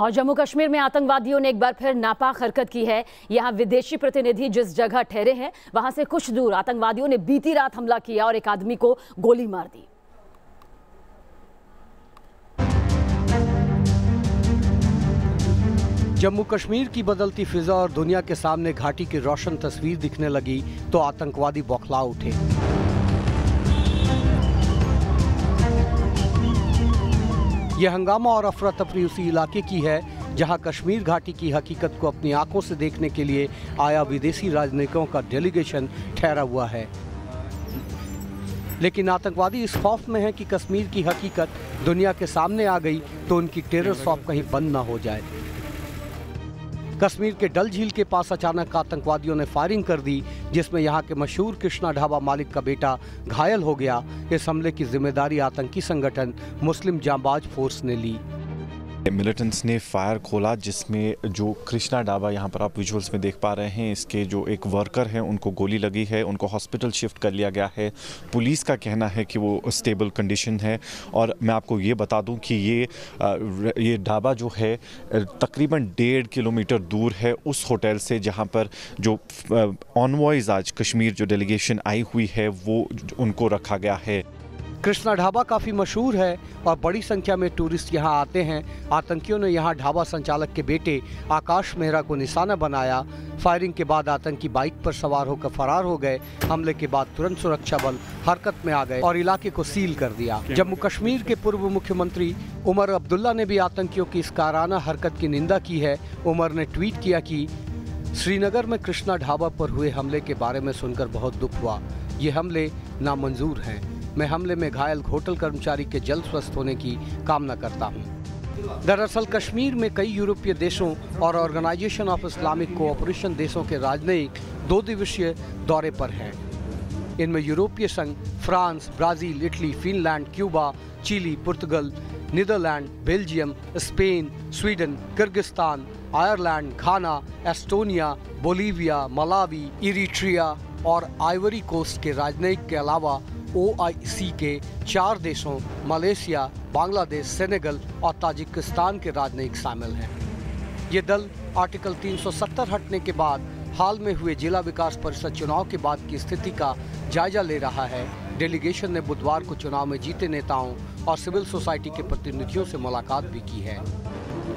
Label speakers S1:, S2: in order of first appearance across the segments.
S1: और जम्मू कश्मीर में आतंकवादियों ने एक बार फिर नापाक हरकत की है। यहाँ विदेशी प्रतिनिधि जिस जगह ठहरे हैं, वहाँ से कुछ दूर आतंकवादियों ने बीती रात हमला किया और एक आदमी को गोली मार दी।
S2: जम्मू कश्मीर की बदलती फिजा और दुनिया के सामने घाटी की रोशन तस्वीर दिखने लगी तो आतंकवादी बौखला उठे। यह हंगामा और अफरा तफरी उसी इलाके की है, जहाँ कश्मीर घाटी की हकीकत को अपनी आँखों से देखने के लिए आया विदेशी राजनयिकों का डेलीगेशन ठहरा हुआ है। लेकिन आतंकवादी इस खौफ में है कि कश्मीर की हकीकत दुनिया के सामने आ गई तो उनकी टेरर शॉप कहीं बंद ना हो जाए। कश्मीर के डल झील के पास अचानक आतंकवादियों ने फायरिंग कर दी, जिसमें यहाँ के मशहूर कृष्णा ढाबा मालिक का बेटा घायल हो गया। इस हमले की ज़िम्मेदारी आतंकी संगठन मुस्लिम जांबाज फोर्स ने ली।
S3: मिलिटेंट्स ने फायर खोला, जिसमें जो कृष्णा डाबा यहाँ पर आप विजुअल्स में देख पा रहे हैं, इसके जो एक वर्कर हैं, उनको गोली लगी है, उनको हॉस्पिटल शिफ्ट कर लिया गया है। पुलिस का कहना है कि वो स्टेबल कंडीशन है। और मैं आपको ये बता दूँ कि ये ये ढाबा जो है तकरीबन डेढ़ किलोमीटर दूर है उस होटल से, जहाँ पर जो ऑनवॉइज आज कश्मीर जो डेलीगेशन आई हुई है, वो उनको रखा गया है।
S2: कृष्णा ढाबा काफ़ी मशहूर है और बड़ी संख्या में टूरिस्ट यहाँ आते हैं। आतंकियों ने यहाँ ढाबा संचालक के बेटे आकाश मेहरा को निशाना बनाया। फायरिंग के बाद आतंकी बाइक पर सवार होकर फरार हो गए। हमले के बाद तुरंत सुरक्षा बल हरकत में आ गए और इलाके को सील कर दिया। जम्मू कश्मीर के पूर्व मुख्यमंत्री उमर अब्दुल्ला ने भी आतंकियों की इस काराना हरकत की निंदा की है। उमर ने ट्वीट किया कि, श्रीनगर में कृष्णा ढाबा पर हुए हमले के बारे में सुनकर बहुत दुख हुआ। ये हमले नामंजूर हैं। मैं हमले में घायल होटल कर्मचारी के जल्द स्वस्थ होने की कामना करता हूँ। दरअसल कश्मीर में कई यूरोपीय देशों और ऑर्गेनाइजेशन ऑफ़ इस्लामिक कोऑपरेशन देशों के राजनयिक दो दिवसीय दौरे पर हैं। इनमें यूरोपीय संघ, France, Brazil, Italy, Finland, Cuba, Chile, Portugal, Netherlands, Belgium, Spain, Sweden, Kyrgyzstan, Ireland, Ghana, Estonia, Bolivia, Malawi, Eritrea और आइवरी कोस्ट के राजनयिक के अलावा ओआईसी के चार देशों, मलेशिया, बांग्लादेश, सेनेगल और ताजिकिस्तान के राजनयिक शामिल हैं। ये दल आर्टिकल 370 हटने के बाद हाल में हुए जिला विकास परिषद चुनाव के बाद की स्थिति का जायजा ले रहा है। डेलीगेशन ने बुधवार को चुनाव में जीते नेताओं और सिविल सोसाइटी के प्रतिनिधियों से मुलाकात भी की है।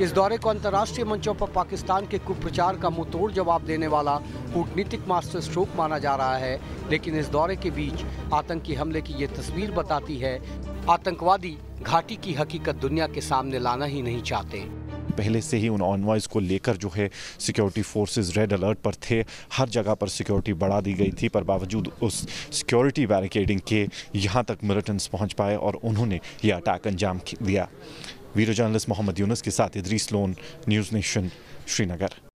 S2: इस दौरे को अंतर्राष्ट्रीय मंचों पर पाकिस्तान के कुप्रचार का मुंहतोड़ जवाब देने वाला कूटनीतिक मास्टर स्ट्रोक माना जा रहा है। लेकिन इस दौरे के बीच आतंकी हमले की ये तस्वीर बताती है, आतंकवादी घाटी की हकीकत दुनिया के सामने लाना ही नहीं चाहते।
S3: पहले से ही उन ऑनवॉइस को लेकर जो है सिक्योरिटी फोर्सेस रेड अलर्ट पर थे, हर जगह पर सिक्योरिटी बढ़ा दी गई थी, पर बावजूद उस सिक्योरिटी बैरिकेडिंग के यहाँ तक मिलिटेंट्स पहुँच पाए और उन्होंने ये अटैक अंजाम दिया। वीडियो जर्नलिस्ट मोहम्मद यूनस के साथ इदरीस लोन न्यूज़ नेशन श्रीनगर।